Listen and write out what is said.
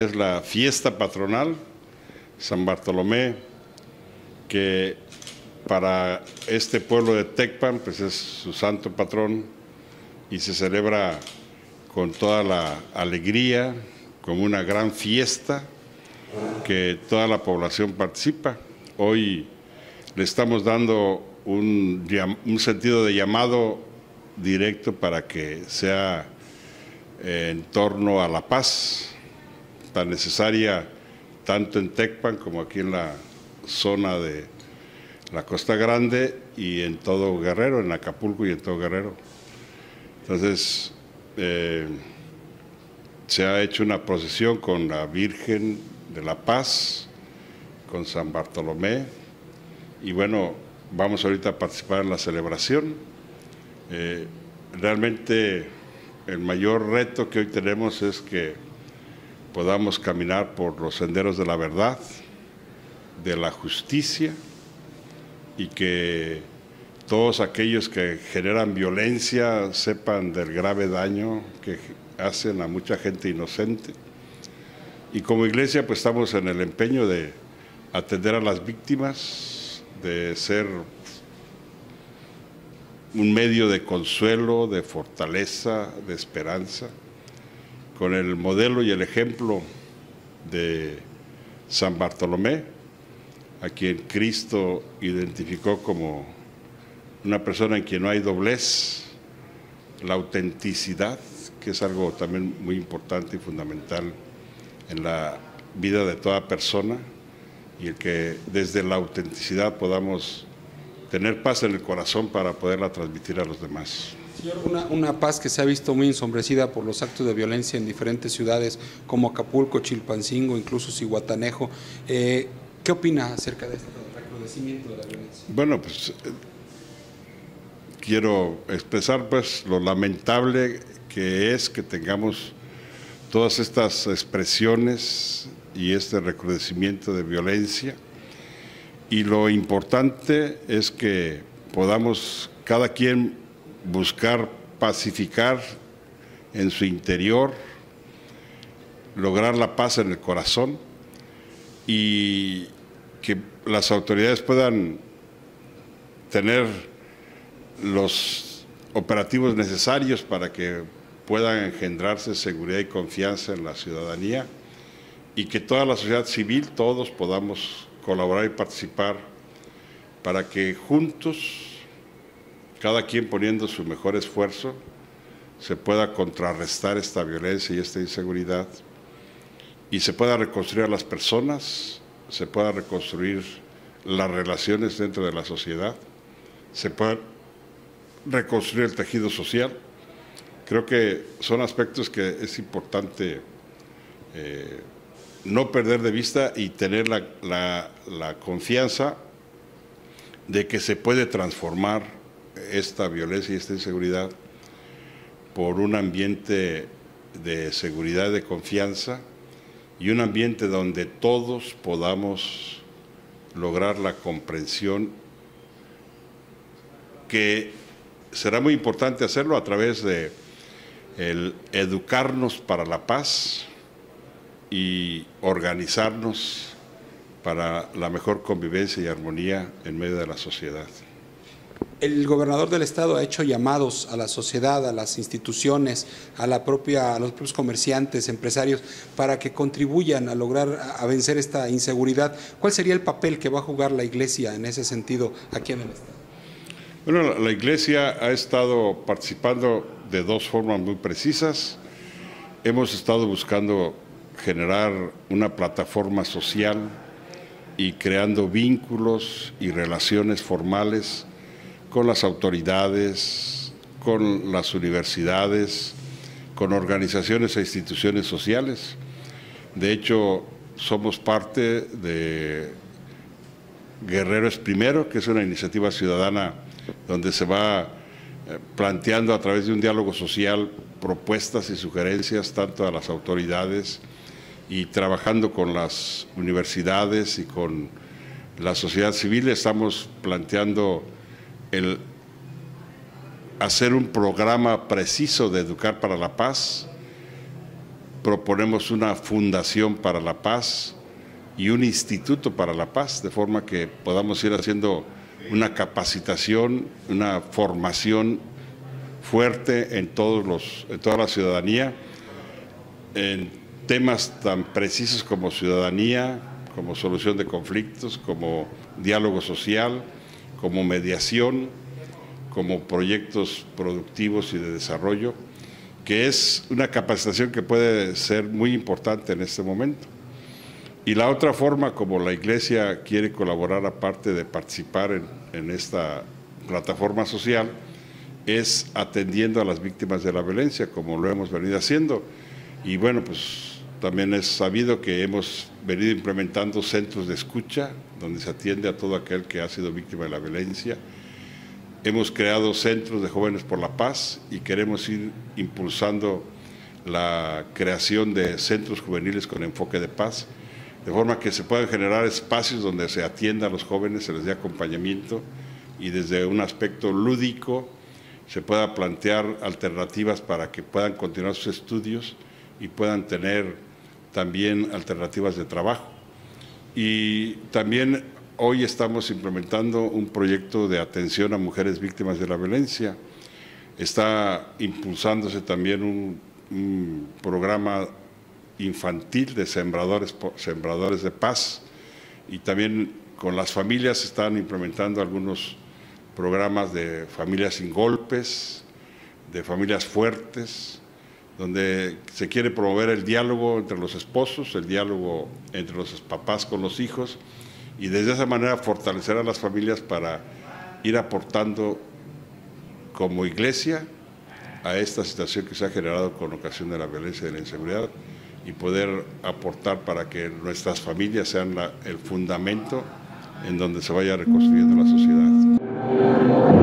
Es la fiesta patronal, San Bartolomé, que para este pueblo de Tecpan, pues es su santo patrón y se celebra con toda la alegría, como una gran fiesta, que toda la población participa. Hoy le estamos dando un, un sentido de llamado directo para que sea en torno a la paz, tan necesaria tanto en Tecpan como aquí en la zona de la Costa Grande y en todo Guerrero, en Acapulco y en todo Guerrero. Entonces, eh, se ha hecho una procesión con la Virgen de la Paz, con San Bartolomé, y bueno, vamos ahorita a participar en la celebración. Eh, realmente el mayor reto que hoy tenemos es que podamos caminar por los senderos de la verdad, de la justicia y que todos aquellos que generan violencia sepan del grave daño que hacen a mucha gente inocente. Y como iglesia pues estamos en el empeño de atender a las víctimas, de ser un medio de consuelo, de fortaleza, de esperanza. Con el modelo y el ejemplo de San Bartolomé, a quien Cristo identificó como una persona en quien no hay doblez, la autenticidad, que es algo también muy importante y fundamental en la vida de toda persona, y el que desde la autenticidad podamos tener paz en el corazón para poderla transmitir a los demás. Una, paz que se ha visto muy ensombrecida por los actos de violencia en diferentes ciudades como Acapulco, Chilpancingo, incluso Cihuatanejo. Eh, ¿Qué opina acerca de este recrudecimiento de la violencia? Bueno, pues eh, quiero expresar pues lo lamentable que es que tengamos todas estas expresiones y este recrudecimiento de violencia. Y lo importante es que podamos cada quien buscar pacificar en su interior, lograr la paz en el corazón y que las autoridades puedan tener los operativos necesarios para que puedan engendrarse seguridad y confianza en la ciudadanía y que toda la sociedad civil, todos podamos colaborar y participar para que juntos cada quien poniendo su mejor esfuerzo, se pueda contrarrestar esta violencia y esta inseguridad y se pueda reconstruir a las personas, se pueda reconstruir las relaciones dentro de la sociedad, se pueda reconstruir el tejido social. Creo que son aspectos que es importante eh, no perder de vista y tener la, la confianza de que se puede transformar esta violencia y esta inseguridad por un ambiente de seguridad, de confianza y un ambiente donde todos podamos lograr la comprensión que será muy importante hacerlo a través de educarnos para la paz y organizarnos para la mejor convivencia y armonía en medio de la sociedad. El gobernador del estado ha hecho llamados a la sociedad, a las instituciones, a la propia, a los propios comerciantes, empresarios, para que contribuyan a lograr a vencer esta inseguridad. ¿Cuál sería el papel que va a jugar la Iglesia en ese sentido aquí en el estado? Bueno, la Iglesia ha estado participando de dos formas muy precisas. Hemos estado buscando generar una plataforma social y creando vínculos y relaciones formales con las autoridades, con las universidades, con organizaciones e instituciones sociales. De hecho, somos parte de Guerreros Primero, que es una iniciativa ciudadana donde se va eh, planteando a través de un diálogo social propuestas y sugerencias tanto a las autoridades y trabajando con las universidades y con la sociedad civil estamos planteando el hacer un programa preciso de educar para la paz. Proponemos una fundación para la paz y un instituto para la paz, de forma que podamos ir haciendo una capacitación, una formación fuerte en, todos los, en toda la ciudadanía, temas tan precisos como ciudadanía, como solución de conflictos, como diálogo social, como mediación, como proyectos productivos y de desarrollo, que es una capacitación que puede ser muy importante en este momento. Y la otra forma como la Iglesia quiere colaborar, aparte de participar en, en esta plataforma social, es atendiendo a las víctimas de la violencia, como lo hemos venido haciendo. Y bueno, pues también es sabido que hemos venido implementando centros de escucha, donde se atiende a todo aquel que ha sido víctima de la violencia. Hemos creado centros de jóvenes por la paz y queremos ir impulsando la creación de centros juveniles con enfoque de paz, de forma que se puedan generar espacios donde se atienda a los jóvenes, se les dé acompañamiento y desde un aspecto lúdico se pueda plantear alternativas para que puedan continuar sus estudios y puedan tener también alternativas de trabajo. Y también hoy estamos implementando un proyecto de atención a mujeres víctimas de la violencia. Está impulsándose también un, programa infantil de sembradores, sembradores de paz y también con las familias están implementando algunos programas de familias sin golpes, de familias fuertes, donde se quiere promover el diálogo entre los esposos, el diálogo entre los papás con los hijos y desde esa manera fortalecer a las familias para ir aportando como iglesia a esta situación que se ha generado con ocasión de la violencia y de la inseguridad y poder aportar para que nuestras familias sean el fundamento en donde se vaya reconstruyendo la sociedad.